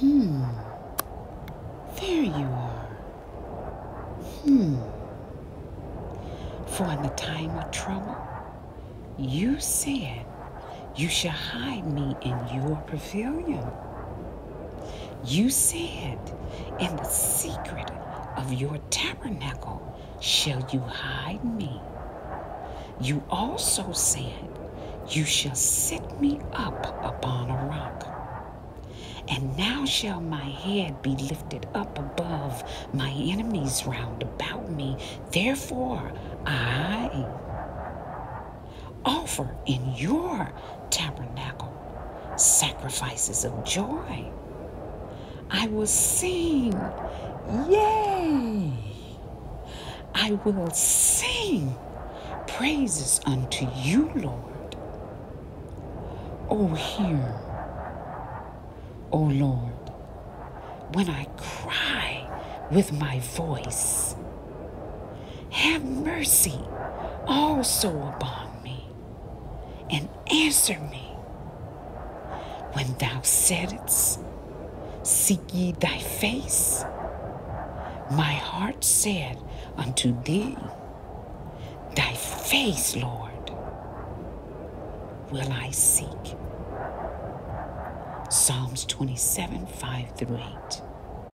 Hmm. There you are. Hmm. For in the time of trouble, you said, You shall hide me in your pavilion. You said, In the secret of your tabernacle shall you hide me. You also said, You shall set me up upon. And now shall my head be lifted up above my enemies round about me. Therefore, I offer in your tabernacle sacrifices of joy. I will sing, yea! I will sing praises unto you, Lord. Oh, hear, O Lord, when I cry with my voice. Have mercy also upon me and answer me. When thou saidst, Seek ye thy face, my heart said unto thee, Thy face, Lord, will I seek. Psalms 27 5 through 8.